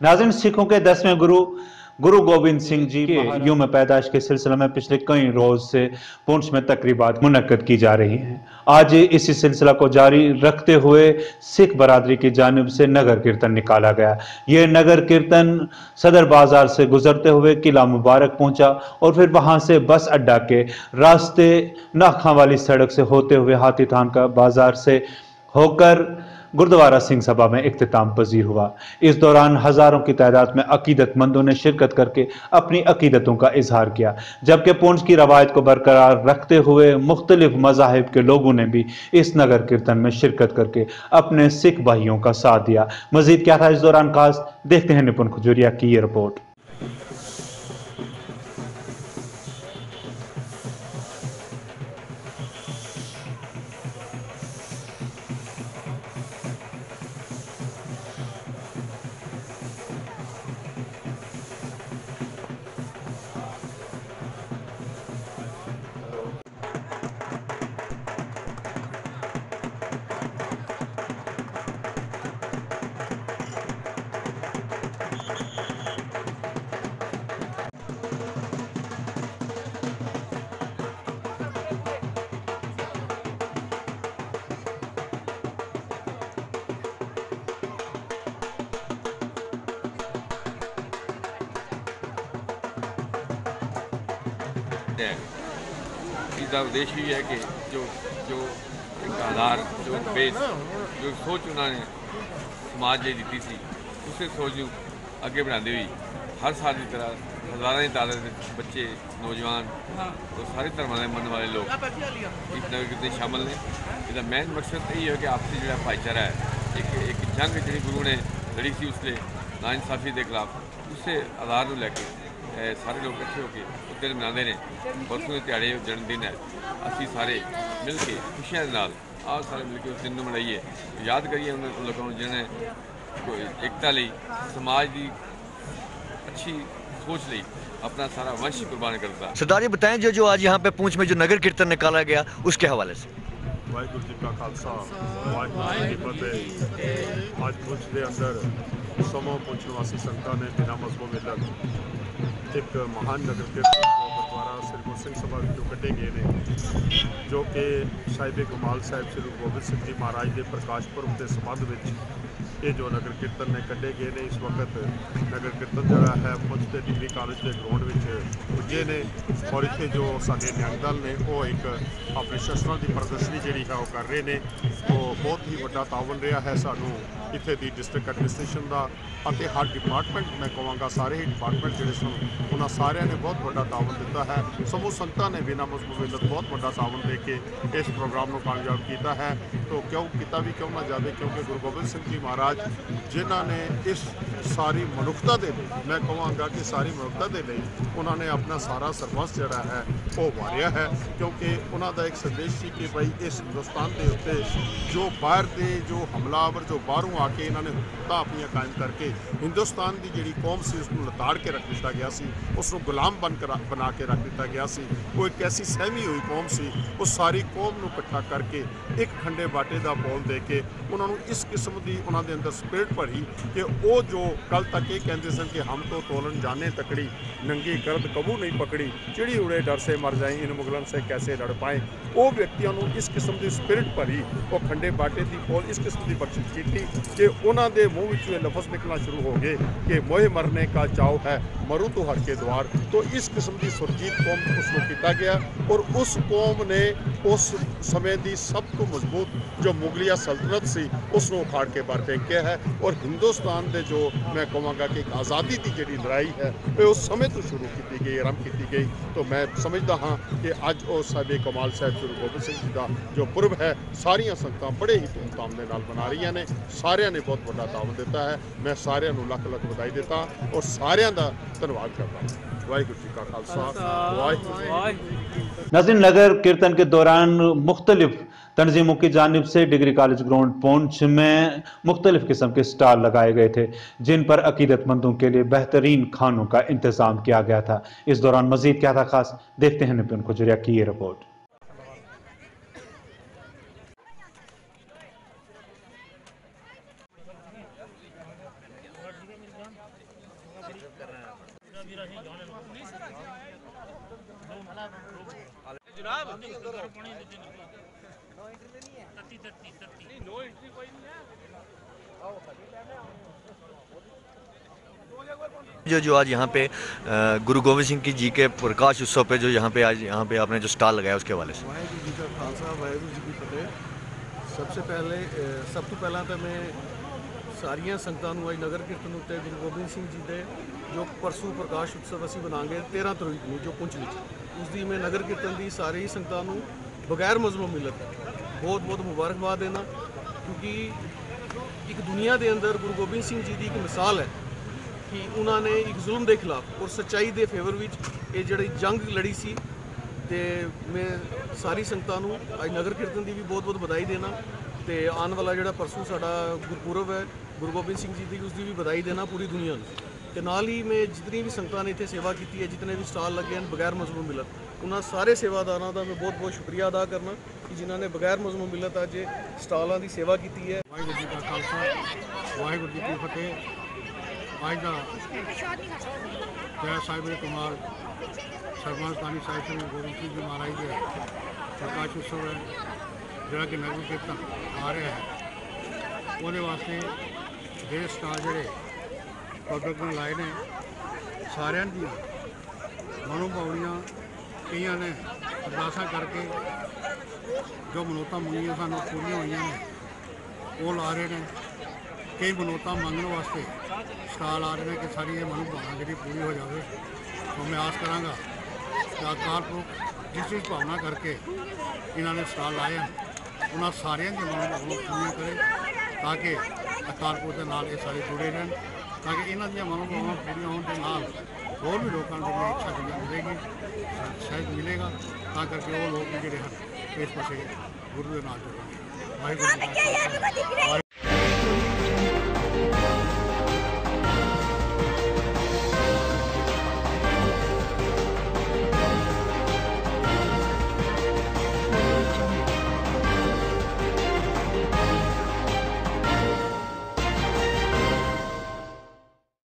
ناظرین سکھوں کے دسویں گرو گرو گوبند سنگھ جی کے یوم پیدائش کے سلسلے میں پچھلے کئی روز سے پونچھ میں تقریبات منعقد کی جا رہی ہیں۔ آج اسی سلسلہ کو جاری رکھتے ہوئے سکھ برادری کی جانب سے نگر کرتن نکالا گیا۔ یہ نگر کرتن صدر بازار سے گزرتے ہوئے قلعہ مبارک پہنچا اور پھر وہاں سے بس اڈا کے راستے ناکھاں والی سڑک سے ہوتے ہوئے ہاتھی تھان کا بازار سے ہو کر گردوارہ سنگھ سبھا میں اختتام پذیر ہوا۔ اس دوران ہزاروں کی تعداد میں عقیدت مندوں نے شرکت کر کے اپنی عقیدتوں کا اظہار کیا۔ جبکہ پونچھ کی روایت کو برقرار رکھتے ہوئے مختلف مذاہب کے لوگوں نے بھی اس نگر کیرتن میں شرکت کر کے اپنے سکھ بھائیوں کا ساتھ دیا۔ مزید کیا تھا اس دوران خاص دیکھتے ہیں نپن کھجوریا کی یہ رپورٹ۔ है इसका उद्देश्य भी है कि जो जो एक आधार जो बेस जो सोच उन्होंने समाज ਲਈ ਦਿੱਤੀ ਸੀ ਉਸੇ ਸੋਚ ਨੂੰ ਅੱਗੇ ਬਣਾਉਂਦੇ ਹੋਈ ਹਰ ਸਾਲ ਦੀ ਤਰ੍ਹਾਂ ਹਜ਼ਾਰਾਂ ਦੀ ਤਾਦਾਦ ਵਿੱਚ ਬੱਚੇ ਨੌਜਵਾਨ ਉਹ ਸਾਰੇ ਧਰਮਾਂ ਦੇ ਮੰਨਣ ਵਾਲੇ ਲੋਕ ਇਸ ਨਗਰ ਕੀਰਤਨ ਸ਼ਾਮਲ ਨੇ ਇਹਦਾ ਮੇਨ ਮਕਸਦ ਇਹ ਹੈ ਕਿ ਆਪਸੀ ਜਿਹੜਾ ਭਾਈਚਾਰਾ ਹੈ ਇੱਕ ਇੱਕ ਜੰਗ ਜਿਹੜੀ ਗੁਰੂ ਨੇ ਲੜੀ ਸੀ ਉਸਲੇ ਨਾਇਨਸਾਫੀ ਦੇ ਖਿਲਾਫ ਉਸੇ ਆਧਾਰ ਨੂੰ ਲੈ ਕੇ ਇਹ ਸਾਰੇ ਲੋਕ ਇਕੱਠੇ ਹੋ ਕੇ ਉਹ ਦਿਨ ਮਨਾਉਂਦੇ ਨੇ। ਪਰਸੋਂ ਦੇ تیارے جن دن ہے اسی سارے مل کے خوشیاں ਦੇ آج سارے مل کے اس دن ਦਿਨ ਨੂੰ ਮਨਾਈਏ। ਯਾਦ ਕਰੀਏ ਉਹਨਾਂ ਲੋਕਾਂ ਨੂੰ ਜਿਹਨਾਂ ਨੇ ਕੋਈ اچھی سوچ لی اپنا سارا ونش قربان کرتا سرداری بتائیں جو جو آج یہاں پہ پونچھ میں جو نگر کیرتن نکالا گیا اس کے حوالے سے واحر جی کا خالصہ واحر جی فتح آج پونچھ دے اندر سمو پونچھ نواسی سنگتا نے بنا مذہب ملت ਇੱਕ ਮਹਾਨ ਨਗਰ ਕੀਰਤਨ ਗੁਰਦੁਆਰਾ ਸ੍ਰੀ ਗੁਰੂ ਸਿੰਘ ਸਭਾ ਵਿੱਚੋਂ ਕੱਢੇ ਗਏ ਨੇ, ਜੋ ਕਿ ਸਾਹਿਬ ਕਮਾਲ ਸਾਹਿਬ ਸ੍ਰੀ ਗੁਰੂ ਗੋਬਿੰਦ ਸਿੰਘ ਜੀ ਮਹਾਰਾਜ ਦੇ ਪ੍ਰਕਾਸ਼ ਪੁਰਬ ਦੇ ਸੰਬੰਧ ਵਿੱਚ ਇਹ ਜੋ ਨਗਰ ਕੀਰਤਨ ਨੇ ਕੱਢੇ ਗਏ ਨੇ, ਇਸ ਵਕਤ ਨਗਰ ਕੀਰਤਨ ਜਿਹੜਾ ਹੈ ਪੁੰਛ ਦੇ ਡਿਗਰੀ ਕਾਲਜ ਦੇ ਗਰਾਊਂਡ ਵਿੱਚ ਪੁੱਜੇ ਨੇ ਔਰ ਇੱਥੇ ਜੋ ਸਾਡੇ ਨਿਹੰਗ ਦਲ ਨੇ, ਉਹ ਇੱਕ ਆਪਣੇ ਸ਼ਸਤਰਾਂ ਦੀ ਪ੍ਰਦਰਸ਼ਨੀ ਜਿਹੜੀ ਹੈ, ਉਹ ਕਰ ਰਹੇ ਨੇ। ਉਹ ਬਹੁਤ ਹੀ ਵੱਡਾ ਤਾਵਨ ਰਿਹਾ ਹੈ ਸਾਨੂੰ ਇੱਥੇ ਦੀ ਡਿਸਟ੍ਰਿਕਟ ਐਡਮਿਨਿਸਟ੍ਰੇਸ਼ਨ ਦਾ ਅਤੇ ਹਰ ਡਿਪਾਰਟਮੈਂਟ ਮੈਂ ਕਹਾਂਗਾ, ਸਾਰੇ ਹੀ ਡਿਪਾਰਟਮੈਂਟ ਜਿਹੜੇ ਸਨ, ਉਹਨਾਂ ਸਾਰਿਆਂ ਨੇ ਬਹੁਤ ਵੱਡਾ ਤਾਵਨ ਦਿੱਤਾ ਹੈ। ਸਮੂਹ ਸੰਗਤਾਂ ਨੇ ਬਿਨਾਂ ਮਸਬੂਬੀਅਤ ਬਹੁਤ ਵੱਡਾ ਤਾਵਨ ਦੇ ਕੇ ਇਸ ਪ੍ਰੋਗਰਾਮ ਨੂੰ ਕਾਮਯਾਬ ਕੀਤਾ ਹੈ। ਤੋਂ ਕਿਉਂ ਕੀਤਾ ਵੀ ਕਿਉਂ ਨਾ ਜਾਵੇ? ਕਿਉਂਕਿ ਗੁਰੂ ਗੋਬਿੰਦ ਸਿੰਘ ਜੀ ਮਹਾਰਾਜ ਜਿਨ੍ਹਾਂ ਨੇ ਇਸ ਸਾਰੀ ਮਨੁੱਖਤਾ ਦੇ ਲਈ, ਮੈਂ ਕਹਾਂਗਾ ਕਿ ਸਾਰੀ ਮਨੁੱਖਤਾ ਦੇ ਲਈ ਉਹਨਾਂ ਨੇ ਆਪਣਾ ਸਾਰਾ ਸਰਵਸ ਜਿਹੜਾ ਹੈ, ਉਹ ਵਾਰਿਆ ਹੈ। ਕਿਉਂਕਿ ਉਹਨਾਂ ਦਾ ਇੱਕ ਸੰਦੇਸ਼ ਸੀ ਕਿ ਭਾਈ ਇਸ ਹਿੰਦੁਸਤਾਨ ਦੇ ਉੱਤੇ ਜੋ ਬਾਹਰ ਦੇ ਜੋ ਹਮਲਾਵਰ, ਜੋ ਬਾਹਰੋਂ ਆ ਕੇ ਇਹਨਾਂ ਨੇ ਹੁਕੂਮਤਾਂ ਆਪਣੀਆਂ ਕਾਇਮ ਕਰਕੇ ਹਿੰਦੁਸਤਾਨ ਦੀ ਜਿਹੜੀ ਕੌਮ ਸੀ ਉਸ ਨੂੰ ਲਤਾੜ ਕੇ ਰੱਖ ਦਿੱਤਾ ਗਿਆ ਸੀ ਉਸ ਨੂੰ ਗੁਲਾਮ ਬਣ ਕੇ ਬਣਾ ਕੇ ਰੱਖ ਦਿੱਤਾ ਗਿਆ ਸੀ। ਉਹ ਇੱਕ ਐਸੀ ਸਹਿਮੀ ਹੋਈ ਕੌਮ ਸੀ, ਉਹ ਸਾਰੀ ਕੌਮ ਨੂੰ ਇਕੱਠਾ ਕਰਕੇ ਇੱਕ ਖੰਡੇ ਬਾਟੇ ਦਾ ਬੋਲ ਦੇ ਕੇ ਉਹਨਾਂ ਨੂੰ ਇਸ ਕਿਸਮ ਦੀ ਉਹਨਾਂ ਦੇ ਅੰਦਰ ਸਪਿਰਿਟ ਭਰੀ ਕਿ ਉਹ ਜੋ ਕੱਲ ਤੱਕ ਇਹ ਕਹਿੰਦੇ ਸਨ ਕਿ ਹਮ ਤੋਂ ਤੋਲਨ ਜਾਣੇ ਤਕੜੀ, ਨੰਗੀ ਕਰਦ ਕਬੂ ਨਹੀਂ ਪਕੜੀ, ਚਿੜੀ ਉੜੇ ਡਰ ਸੇ ਮਰ ਜਾਏ ਇਨ ਮੁਗਲਨ ਸੇ ਕੈਸੇ ਲੜ ਪਾਏ ਉਹ ਵਿਅਕਤੀਆਂ ਨੂੰ ਇਸ ਕਿਸਮ ਦੀ ਸਪਿਰਟ ਭਰੀ, ਉਹ ਖੰਡੇ ਬਾਟੇ ਦੀ ਬੋਲ ਇਸ ਕਿਸਮ ਦੀ ਬਖਸ਼ਿਸ਼ ਕੀਤੀ ਕਿ ਉਹਨਾਂ ਦੇ ਮੂੰਹ ਵਿੱਚੋਂ ਇਹ ਲਫ਼ਜ਼ ਨਿਕਲਣਾ ਸ਼ੁਰੂ ਹੋ ਗਏ ਕਿ ਮੋਹਿ ਮਰਨੇ ਕਾ ਚਾਉ ਹੈ, ਮਰੂ ਤੋਂ ਹਰ ਕੇ ਦਵਾਰ ਤੋਂ ਇਸ ਕਿਸਮ ਦੀ ਸੁਰਜੀਤ ਕੌਮ ਉਸ ਨੂੰ ਕੀਤਾ ਗਿਆ ਔਰ ਉਸ ਕੌਮ ਨੇ ਉਸ ਸਮੇਂ ਦੀ ਸਭ ਤੋਂ ਮਜ਼ਬੂਤ ਜੋ ਮੁਗਲਿਆ ਸਲਤਨਤ ਸੀ, ਉਸ ਨੂੰ ਉਖਾੜ ਕੇ ਬਾਹਰ ਫੇਂਕਿਆ ਹੈ ਔਰ ਹਿੰਦੁਸਤਾਨ ਦੇ ਜੋ ਮੈਂ ਕਹਾਂਗਾ ਕਿ ਇੱਕ ਆਜ਼ਾਦੀ ਦੀ ਜਿਹੜੀ ਲੜਾਈ ਹੈ ਇਹ ਉਸ ਸਮੇਂ ਤੋਂ ਸ਼ੁਰੂ ਕੀਤੀ ਗਈ ਆਰੰਭ ਕੀਤੀ ਗਈ ਤਾਂ ਮੈਂ ਸਮਝਦਾ ਹਾਂ ਕਿ ਅੱਜ ਉਹ ਸਾਹਿਬ ਕਮਾਲ ਸਾਹਿਬ ਸ੍ਰੀ ਗੁਰੂ ਗੋਬਿੰਦ ਸਿੰਘ ਜੀ ਦਾ ਜੋ ਪੁਰਬ ਹੈ ਸਾਰੀਆਂ ਸੰਗਤਾਂ ਬੜੇ ਹੀ ਧੂਮਧਾਮ ਦੇ ਨਾਲ ਮਨਾ ਰਹੀਆਂ ਨੇ ਸਾਰਿਆਂ ਨੇ ਬਹੁਤ ਵੱਡਾ ਤਾਵਨ ਦਿੱਤਾ ਹੈ ਮੈਂ ਸਾਰਿਆਂ ਨੂੰ ਲੱਖ ਲੱਖ ਵਧਾਈ ਦਿੱਤਾ ਔਰ ਸਾਰਿਆਂ ਦਾ ਧੰਨਵਾਦ ਕਰਦਾ ਹਾਂ। ਵਾਹਿਗੁਰੂ ਜੀ ਕਾ ਖਾਲਸਾ ਵਾਹਿਗੁਰੂ नाजिन नगर कीर्तन के दौरान मुख्तलिफ تنظیموں کی جانب سے ڈگری کالج گراؤنڈ پونچھ میں مختلف قسم کے سٹال لگائے گئے تھے، جن پر عقیدت مندوں کے لیے بہترین کھانوں کا انتظام کیا گیا تھا۔ اس دوران مزید کیا تھا خاص، دیکھتے ہیں نپن کھجریا کی یہ رپورٹ۔ جناب جو جو آج یہاں پہ گرو گوبند سنگھ کی جی کے پرکاش اتسو پہ جو یہاں پہ آج یہاں پہ آپ نے جو سٹال لگایا اس کے حوالے سے۔ واحد جی کا خالصہ واحد جی کی فتح۔ ਸਭ ਤੋਂ ਪਹਿਲੇ ਸਭ ਤੋਂ ਪਹਿਲਾਂ ਤਾਂ ਮੈਂ ਸਾਰੀਆਂ ਸੰਗਤਾਂ ਨੂੰ ਅੱਜ ਨਗਰ ਕੀਰਤਨ ਉੱਤੇ ਗੁਰੂ ਗੋਬਿੰਦ ਸਿੰਘ ਜੀ ਦੇ ਜੋ ਪਰਸੂ ਪ੍ਰਕਾਸ਼ ਉਤਸਵ ਅਸੀਂ ਬਣਾਉਂਗੇ 13 ਤਰੀਕ ਨੂੰ ਜੋ ਪੁੰਚ ਵਿੱਚ ਉਸ ਦੀ ਮੈਂ ਨਗਰ ਕੀਰਤਨ ਦੀ ਸਾਰੀ ਸੰਗਤਾਂ ਨੂੰ ਬਗੈਰ ਮਜ਼ਲੂਮ ਮਿਲਤ ਬਹੁਤ ਬਹੁਤ ਮੁਬਾਰਕਬਾਦ ਦੇਣਾ, ਕਿਉਂਕਿ ਇੱਕ ਦੁਨੀਆ ਦੇ ਅੰਦਰ ਗੁਰੂ ਗੋਬਿੰਦ ਸਿੰਘ ਜੀ ਦੀ ਇੱਕ ਮਿਸਾਲ ਹੈ ਕਿ ਉਹਨਾਂ ਨੇ ਇੱਕ ਜ਼ੁਲਮ ਦੇ ਖਿਲਾਫ ਔਰ ਸੱਚਾਈ ਦੇ ਫੇਵਰ ਵਿੱਚ ਇਹ ਜਿਹੜੀ ਜੰਗ ਲੜੀ ਸੀ ਤੇ ਮੈਂ ਸਾਰੀ ਸੰਗਤਾਂ ਨੂੰ ਅੱਜ ਨਗਰ ਕੀਰਤਨ ਦੀ ਵੀ ਬਹੁਤ ਬਹੁਤ ਵਧਾਈ ਦੇਣਾ ਤੇ ਆਉਣ ਵਾਲਾ ਜਿਹੜਾ ਪਰਸੋਂ ਸਾਡਾ ਗੁਰਪੁਰਬ ਹੈ, ਗੁਰੂ ਗੋਬਿੰਦ ਸਿੰਘ ਜੀ ਦੀ ਉਸ ਦੀ ਵੀ ਵਧਾਈ ਦੇਣਾ ਪੂਰੀ ਦੁਨੀਆ ਨੂੰ। ਤੇ ਨਾਲ ਹੀ ਮੈਂ ਜਿਤਨੀ ਵੀ ਸੰਗਤਾਂ ਨੇ ਇੱਥੇ ਸੇਵਾ ਕੀਤੀ ਹੈ, ਜਿਤਨੇ ਵੀ ਸਟਾਲ ਲੱਗੇ ਹਨ, ਬਗੈਰ ਮਜ਼ਲੂਮ ਮਿਲਤ ਉਹਨਾਂ ਸਾਰੇ ਸੇਵਾਦਾਰਾਂ ਦਾ ਮੈਂ ਬਹੁਤ ਬਹੁਤ ਸ਼ੁਕਰੀਆ ਅਦਾ ਕਰਨਾ ਕਿ ਜਿਨ੍ਹਾਂ ਨੇ ਬਗੈਰ ਮਜ਼ਲੂਮ ਮਿਲਤ ਅੱਜ ਸਟਾਲਾਂ ਦੀ ਸੇਵਾ ਕੀਤੀ ਹੈ। ਵਾਹਿਗੁਰੂ ਜੀ ਕਾ ਖਾਲਸਾ, ਵਾਹਿਗੁਰੂ ਜੀ ਕੀ ਫਤਿਹ। ਅੱਜ ਦਾ ਜੈ ਸਾਹਿਬ ਦੇ ਕੁਮਾਰ ਸਰਬੰਸ ਤਾਨੀ ਸਾਹਿਬ ਸ੍ਰੀ ਗੋਬਿੰਦ ਸਿੰਘ ਜੀ ਮਹਾਰਾਜ ਦੇ ਪ੍ਰਕਾਸ਼ ਉਤਸਵ ਹੈ, ਜਿਹੜਾ ਕਿ ਨਗਰ ਕੀਰਤਨ ਆ ਰਿਹਾ ਹੈ। ਉਹਦੇ ਵਾਸਤੇ ਜਿਹੜੇ ਸਟਾਲ ਜਿਹੜੇ ਪਬਲਿਕ ਨੇ ਲਾਏ ਨੇ। ਸਾਰਿਆਂ ਦੀਆਂ ਮਨੋਭਾਵਨੀਆਂ ਕਈਆਂ ਨੇ ਅਰਦਾਸਾਂ ਕਰਕੇ ਜੋ ਮਨੋਤਾਂ ਮੰਗੀਆਂ ਸਾਨੂੰ ਪੂਰੀਆਂ ਹੋਈਆਂ ਨੇ। ਉਹ ਲਾ ਰਹੇ ਨੇ। ਕਈ ਮਨੋਤਾਂ ਮੰਗਣ ਵਾਸਤੇ ਸਟਾਲ ਆ ਰਹੇ ਨੇ ਕਿ ਸਾਡੀ ਇਹ ਮਨੋਭਾਵਨਾ ਜਿਹੜੀ ਪੂਰੀ ਹੋ ਜਾਵੇ। ਸੋ ਮੈਂ ਆਸ ਕਰਾਂਗਾ ਕਿ ਅਕਾਲ ਪੁਰਖ ਜਿਸ ਦੀ ਭਾਵਨਾ ਕਰਕੇ ਇਹਨਾਂ ਨੇ ਸਟਾਲ ਲਾਏ ਹਨ ਉਹਨਾਂ ਸਾਰਿਆਂ ਦੀਆਂ ਮਨੋਭਾਵਨਾ ਪੂਰੀਆਂ ਕਰੇ, ਤਾਂ ਕਿ ਅਕਾਲ ਪੁਰਖ ਦੇ ਨਾਲ ਇਹ ਸਾਰੇ ਜੁੜੇ ਰਹਿਣ। ਤਾਂ ਕਿ ਇਹਨਾਂ ਦੀਆਂ ਮਨੋਭਾਵਨਾ ਪੂਰੀਆਂ ਹੋਣ ਦੇ ਨਾਲ ਹੋਰ ਵੀ ਲੋਕਾਂ ਨੂੰ ਜਿਹੜੀ ਇੱਛਾ ਜਿਹੜੀ ਮਿਲੇਗੀ ਸ਼ਾਇਦ ਮਿਲੇਗਾ। ਤਾਂ ਕਰਕੇ ਉਹ ਲੋਕ ਵੀ ਜਿਹੜੇ ਹਨ, ਇਸ ਪਾਸੇ ਗੁਰੂ ਦੇ ਨਾਲ ਜੁੜਨਗੇ ਵਾਹਿਗੁਰੂ ਜੀ ਕਾ ਖਾਲਸਾ। ਵਾਹਿਗੁਰੂ